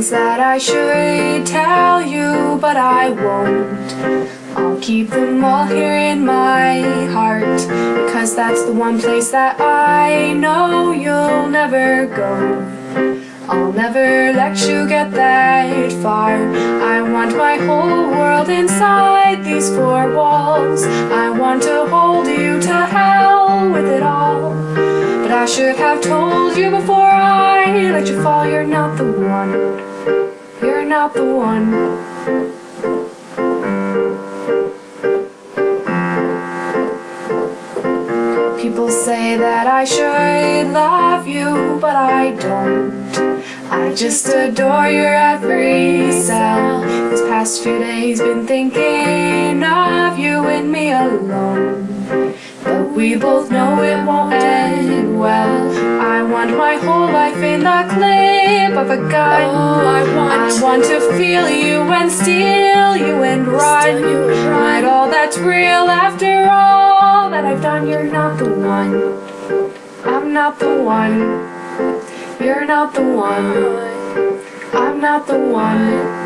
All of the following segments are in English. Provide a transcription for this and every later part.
I should tell you, but I won't. I'll keep them all here in my heart, because that's the one place that I know you'll never go. I'll never let you get that far. I want my whole world inside these four walls. I want to hold you to hell with it all. But I should have told you before I let you fall. You're not the one. Not the one. People say that I should love you, but I don't. I just adore your every cell. These past few days been thinking of you and me alone. But we both know it won't end well. Want my whole life in the clip of a gun. Oh, I want I want to feel you and steal you and run. You run. All that's real after all that I've done. You're not the one. I'm not the one. You're not the one. I'm not the one.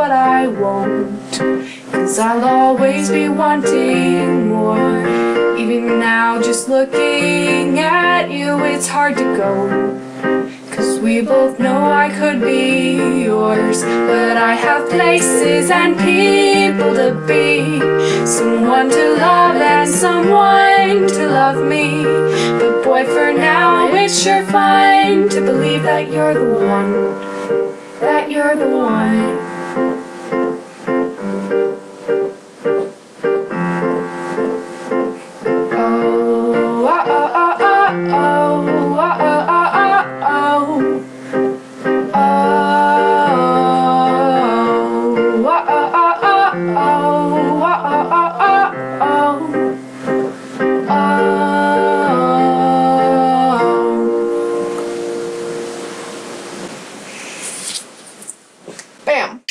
But I won't. Cause I'll always be wanting more. Even now, just looking at you, it's hard to go. Cause we both know I could be yours. But I have places and people to be. Someone to love and someone to love me. But boy, for now, it's sure fine to believe that you're the one. That you're the one. Bam.